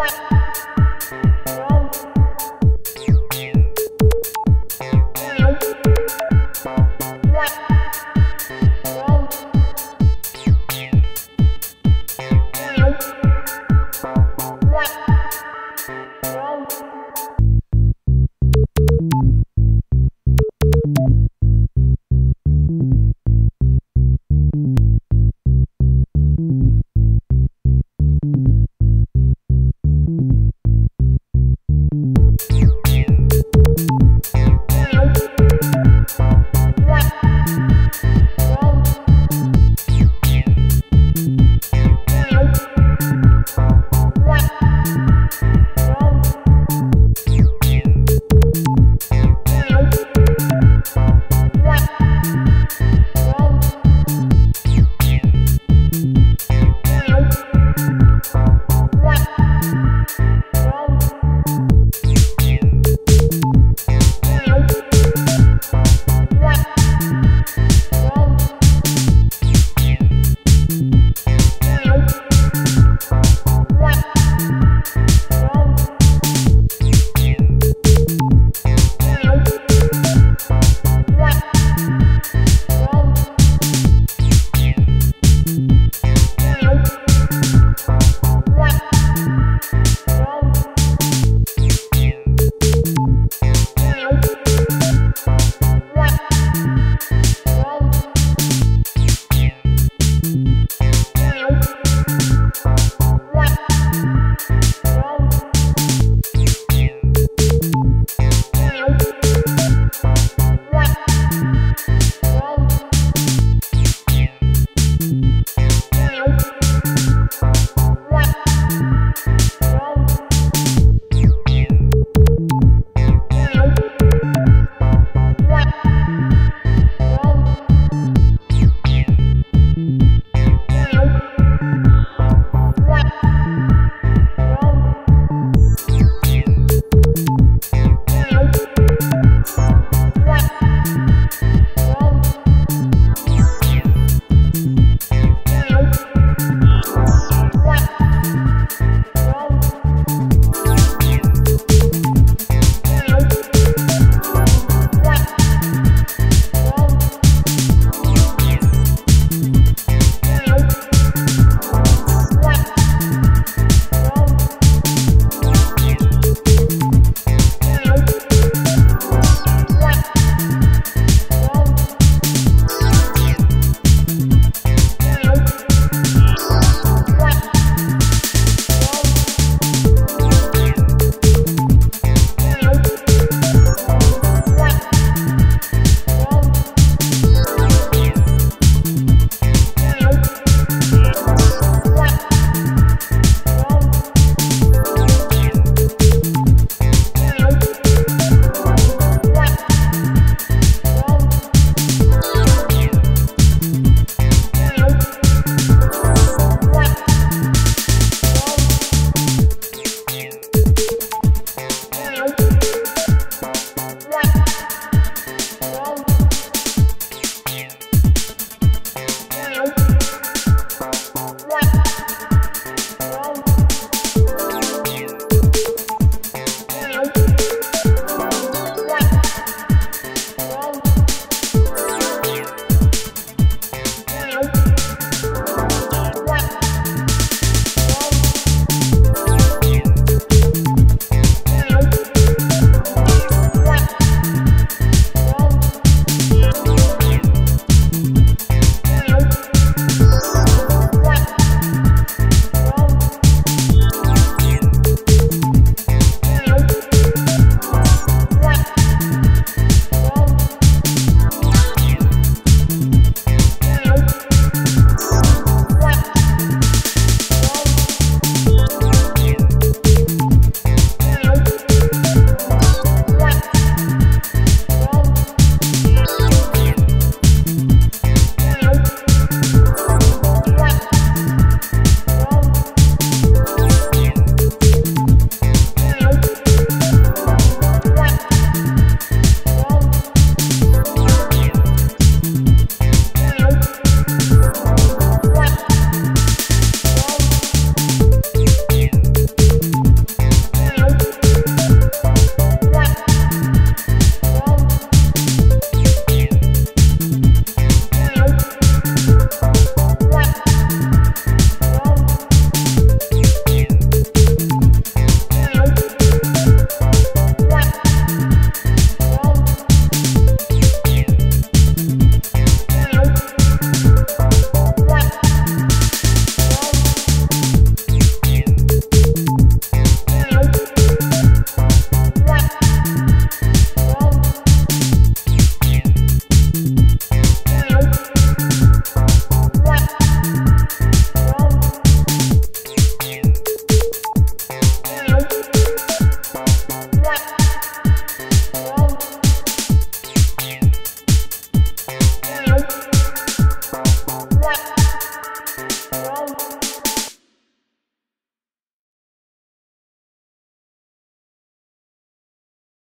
What?